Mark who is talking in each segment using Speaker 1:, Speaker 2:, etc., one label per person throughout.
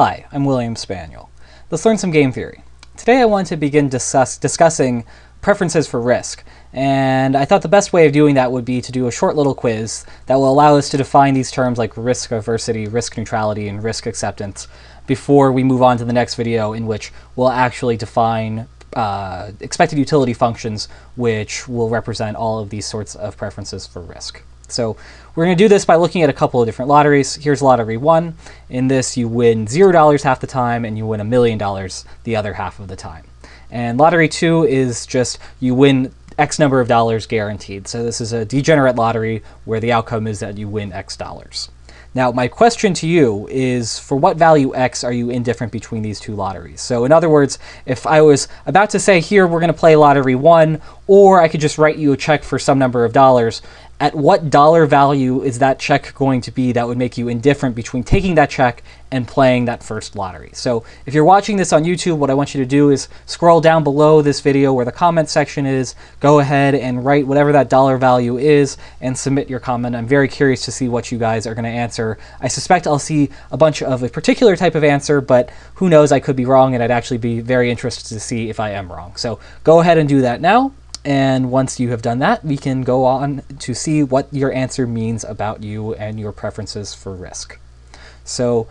Speaker 1: Hi, I'm William Spaniel. Let's learn some game theory. Today I want to begin discuss, discussing preferences for risk, and I thought the best way of doing that would be to do a short little quiz that will allow us to define these terms like risk aversity, risk neutrality, and risk acceptance before we move on to the next video in which we'll actually define uh, expected utility functions which will represent all of these sorts of preferences for risk. So we're going to do this by looking at a couple of different lotteries. Here's lottery one. In this, you win $0 half the time and you win a million dollars the other half of the time. And lottery two is just you win X number of dollars guaranteed. So this is a degenerate lottery where the outcome is that you win X dollars. Now, my question to you is for what value X are you indifferent between these two lotteries? So, in other words, if I was about to say, here, we're going to play lottery one, or I could just write you a check for some number of dollars, at what dollar value is that check going to be that would make you indifferent between taking that check and playing that first lottery. So if you're watching this on YouTube, what I want you to do is scroll down below this video where the comment section is, go ahead and write whatever that dollar value is and submit your comment. I'm very curious to see what you guys are going to answer. I suspect I'll see a bunch of a particular type of answer, but who knows, I could be wrong and I'd actually be very interested to see if I am wrong. So go ahead and do that now. And once you have done that, we can go on to see what your answer means about you and your preferences for risk. So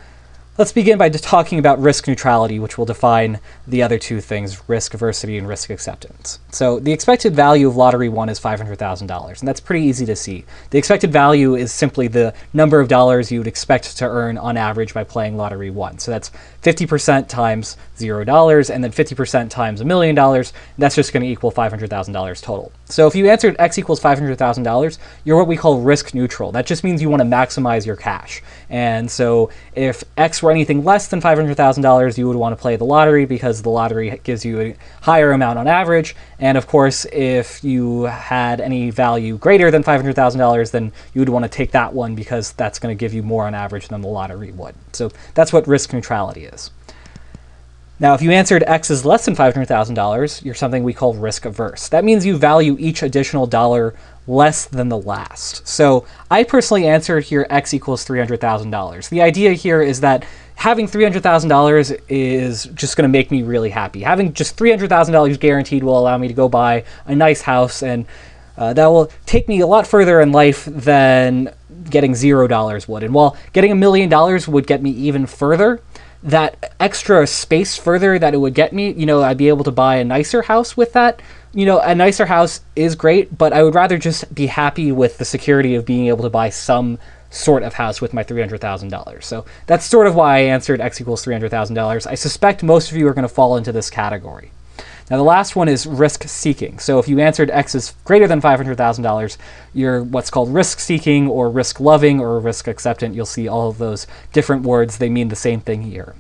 Speaker 1: Let's begin by talking about risk neutrality, which will define the other two things, risk aversity and risk acceptance. So the expected value of lottery one is $500,000, and that's pretty easy to see. The expected value is simply the number of dollars you would expect to earn on average by playing lottery one. So that's 50% times $0, and then 50% times a million dollars, that's just going to equal $500,000 total. So if you answered x equals $500,000, you're what we call risk neutral. That just means you want to maximize your cash. And so if x were anything less than $500,000, you would want to play the lottery because the lottery gives you a higher amount on average. And of course, if you had any value greater than $500,000, then you would want to take that one because that's going to give you more on average than the lottery would. So that's what risk neutrality is. Now, if you answered X is less than $500,000, you're something we call risk averse. That means you value each additional dollar less than the last. So I personally answered here X equals $300,000. The idea here is that having $300,000 is just going to make me really happy. Having just $300,000 guaranteed will allow me to go buy a nice house, and uh, that will take me a lot further in life than getting zero dollars would. And while getting a million dollars would get me even further, that extra space further that it would get me, you know, I'd be able to buy a nicer house with that. You know, a nicer house is great, but I would rather just be happy with the security of being able to buy some sort of house with my $300,000. So that's sort of why I answered X equals $300,000. I suspect most of you are going to fall into this category. Now, the last one is risk seeking. So, if you answered X is greater than $500,000, you're what's called risk seeking or risk loving or risk acceptant. You'll see all of those different words, they mean the same thing here.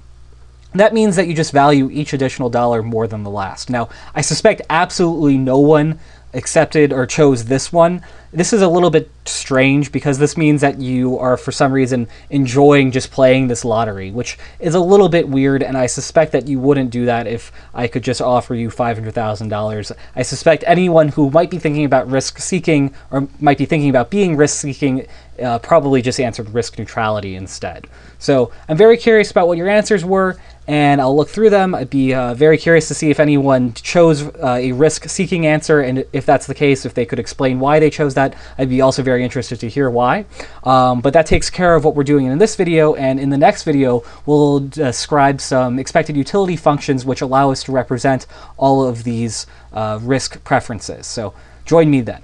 Speaker 1: That means that you just value each additional dollar more than the last. Now, I suspect absolutely no one accepted or chose this one. This is a little bit strange because this means that you are, for some reason, enjoying just playing this lottery, which is a little bit weird, and I suspect that you wouldn't do that if I could just offer you $500,000. I suspect anyone who might be thinking about risk seeking or might be thinking about being risk seeking uh, probably just answered risk neutrality instead. So I'm very curious about what your answers were, and I'll look through them. I'd be uh, very curious to see if anyone chose uh, a risk-seeking answer, and if that's the case, if they could explain why they chose that. I'd be also very interested to hear why. Um, but that takes care of what we're doing in this video, and in the next video, we'll describe some expected utility functions which allow us to represent all of these uh, risk preferences. So join me then.